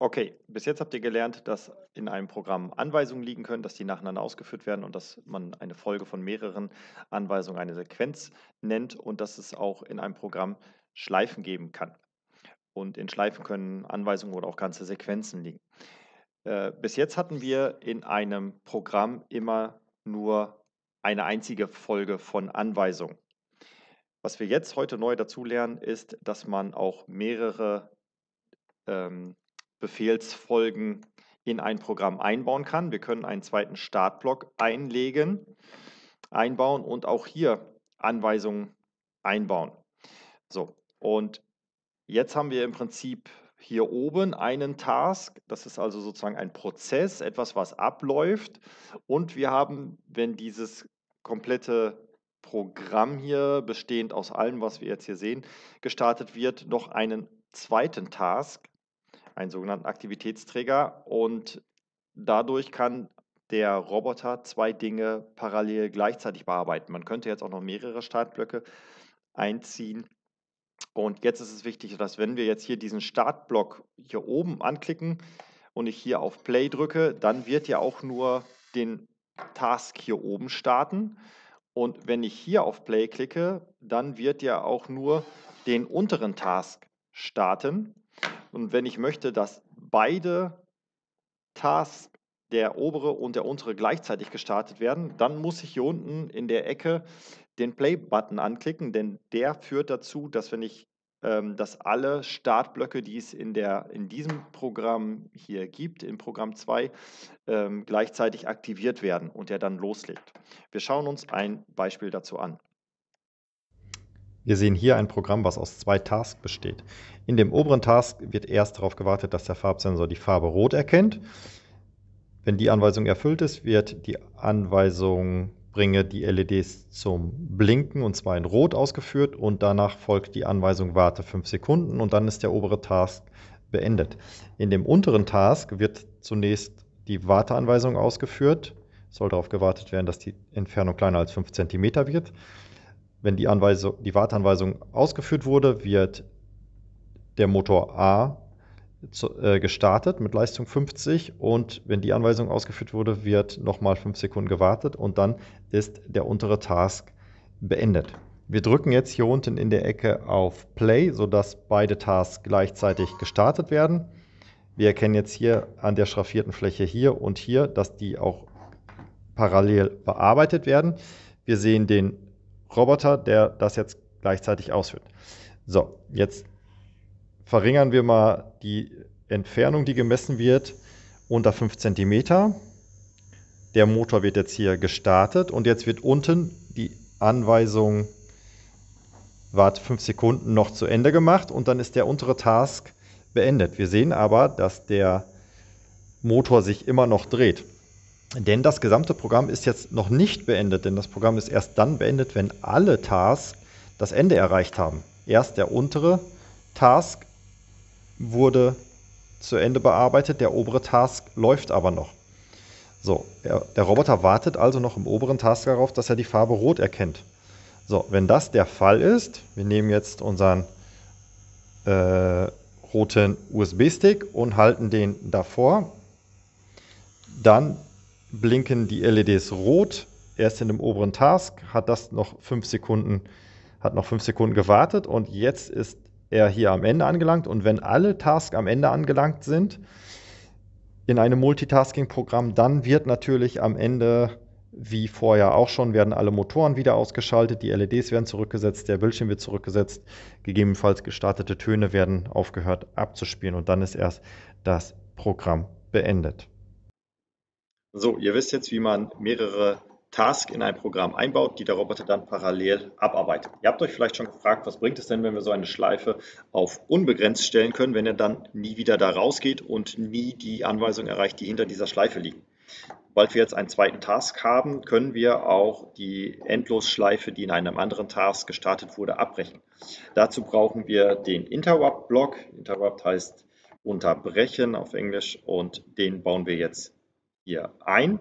Okay, bis jetzt habt ihr gelernt, dass in einem Programm Anweisungen liegen können, dass die nacheinander ausgeführt werden und dass man eine Folge von mehreren Anweisungen eine Sequenz nennt und dass es auch in einem Programm Schleifen geben kann. Und in Schleifen können Anweisungen oder auch ganze Sequenzen liegen. Äh, bis jetzt hatten wir in einem Programm immer nur eine einzige Folge von Anweisungen. Was wir jetzt heute neu dazu lernen, ist, dass man auch mehrere ähm, Befehlsfolgen in ein Programm einbauen kann. Wir können einen zweiten Startblock einlegen, einbauen und auch hier Anweisungen einbauen. So, und jetzt haben wir im Prinzip hier oben einen Task. Das ist also sozusagen ein Prozess, etwas, was abläuft. Und wir haben, wenn dieses komplette Programm hier, bestehend aus allem, was wir jetzt hier sehen, gestartet wird, noch einen zweiten Task, einen sogenannten Aktivitätsträger und dadurch kann der Roboter zwei Dinge parallel gleichzeitig bearbeiten. Man könnte jetzt auch noch mehrere Startblöcke einziehen. Und jetzt ist es wichtig, dass wenn wir jetzt hier diesen Startblock hier oben anklicken und ich hier auf Play drücke, dann wird ja auch nur den Task hier oben starten. Und wenn ich hier auf Play klicke, dann wird ja auch nur den unteren Task starten. Und wenn ich möchte, dass beide Tasks, der obere und der untere, gleichzeitig gestartet werden, dann muss ich hier unten in der Ecke den Play-Button anklicken, denn der führt dazu, dass wenn ich ähm, dass alle Startblöcke, die es in, der, in diesem Programm hier gibt, in Programm 2, ähm, gleichzeitig aktiviert werden und er dann loslegt. Wir schauen uns ein Beispiel dazu an. Wir sehen hier ein Programm, was aus zwei Tasks besteht. In dem oberen Task wird erst darauf gewartet, dass der Farbsensor die Farbe Rot erkennt. Wenn die Anweisung erfüllt ist, wird die Anweisung bringe die LEDs zum Blinken und zwar in Rot ausgeführt und danach folgt die Anweisung warte 5 Sekunden und dann ist der obere Task beendet. In dem unteren Task wird zunächst die Warteanweisung ausgeführt. Soll darauf gewartet werden, dass die Entfernung kleiner als 5 cm wird. Wenn die, Anweisung, die Warteanweisung ausgeführt wurde, wird der Motor A zu, äh, gestartet mit Leistung 50 und wenn die Anweisung ausgeführt wurde, wird nochmal 5 Sekunden gewartet und dann ist der untere Task beendet. Wir drücken jetzt hier unten in der Ecke auf Play, sodass beide Tasks gleichzeitig gestartet werden. Wir erkennen jetzt hier an der schraffierten Fläche hier und hier, dass die auch parallel bearbeitet werden. Wir sehen den Roboter, der das jetzt gleichzeitig ausführt. So, jetzt verringern wir mal die Entfernung, die gemessen wird, unter 5 cm. Der Motor wird jetzt hier gestartet und jetzt wird unten die Anweisung warte 5 Sekunden noch zu Ende gemacht und dann ist der untere Task beendet. Wir sehen aber, dass der Motor sich immer noch dreht. Denn das gesamte Programm ist jetzt noch nicht beendet, denn das Programm ist erst dann beendet, wenn alle Tasks das Ende erreicht haben. Erst der untere Task wurde zu Ende bearbeitet, der obere Task läuft aber noch. So, der, der Roboter wartet also noch im oberen Task darauf, dass er die Farbe Rot erkennt. So, wenn das der Fall ist, wir nehmen jetzt unseren äh, roten USB-Stick und halten den davor, dann blinken die LEDs rot. Erst in dem oberen Task hat das noch fünf Sekunden, hat noch fünf Sekunden gewartet und jetzt ist er hier am Ende angelangt. Und wenn alle Tasks am Ende angelangt sind in einem Multitasking-Programm, dann wird natürlich am Ende, wie vorher auch schon, werden alle Motoren wieder ausgeschaltet, die LEDs werden zurückgesetzt, der Bildschirm wird zurückgesetzt, gegebenenfalls gestartete Töne werden aufgehört abzuspielen und dann ist erst das Programm beendet. So, ihr wisst jetzt, wie man mehrere Tasks in ein Programm einbaut, die der Roboter dann parallel abarbeitet. Ihr habt euch vielleicht schon gefragt, was bringt es denn, wenn wir so eine Schleife auf unbegrenzt stellen können, wenn er dann nie wieder da rausgeht und nie die Anweisung erreicht, die hinter dieser Schleife liegen. Weil wir jetzt einen zweiten Task haben, können wir auch die Endlosschleife, die in einem anderen Task gestartet wurde, abbrechen. Dazu brauchen wir den Interrupt-Block. Interrupt heißt unterbrechen auf Englisch und den bauen wir jetzt hier ein.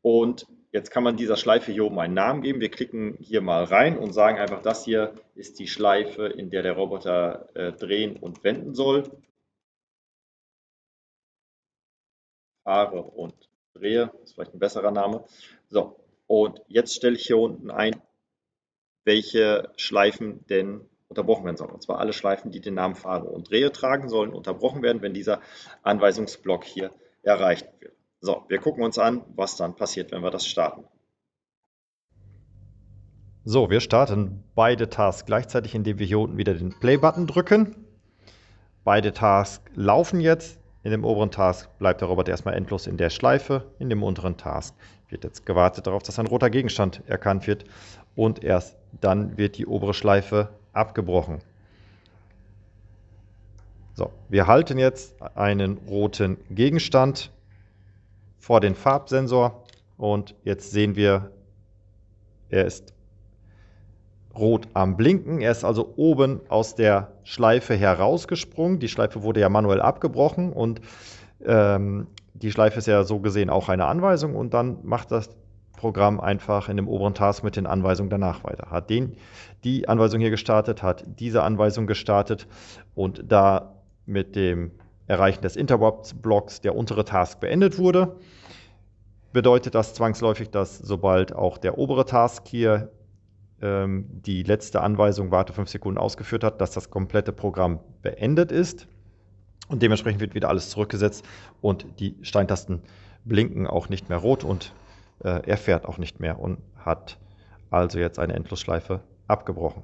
Und jetzt kann man dieser Schleife hier oben einen Namen geben. Wir klicken hier mal rein und sagen einfach, das hier ist die Schleife, in der der Roboter äh, drehen und wenden soll. fahre und drehe. Ist vielleicht ein besserer Name. So, und jetzt stelle ich hier unten ein, welche Schleifen denn unterbrochen werden sollen. Und zwar alle Schleifen, die den Namen fahre und drehe tragen, sollen unterbrochen werden, wenn dieser Anweisungsblock hier erreicht wird. So, wir gucken uns an, was dann passiert, wenn wir das starten. So, wir starten beide Tasks gleichzeitig, indem wir hier unten wieder den Play-Button drücken. Beide Tasks laufen jetzt. In dem oberen Task bleibt der Roboter erstmal endlos in der Schleife. In dem unteren Task wird jetzt gewartet darauf, dass ein roter Gegenstand erkannt wird. Und erst dann wird die obere Schleife abgebrochen. So, wir halten jetzt einen roten Gegenstand vor den Farbsensor und jetzt sehen wir, er ist rot am Blinken. Er ist also oben aus der Schleife herausgesprungen. Die Schleife wurde ja manuell abgebrochen und ähm, die Schleife ist ja so gesehen auch eine Anweisung und dann macht das Programm einfach in dem oberen Task mit den Anweisungen danach weiter. Hat den, die Anweisung hier gestartet, hat diese Anweisung gestartet und da mit dem Erreichen des Interrupt-Blocks der untere Task beendet wurde, bedeutet das zwangsläufig, dass sobald auch der obere Task hier ähm, die letzte Anweisung warte fünf Sekunden ausgeführt hat, dass das komplette Programm beendet ist. Und dementsprechend wird wieder alles zurückgesetzt und die Steintasten blinken auch nicht mehr rot und äh, er fährt auch nicht mehr und hat also jetzt eine Endlosschleife abgebrochen.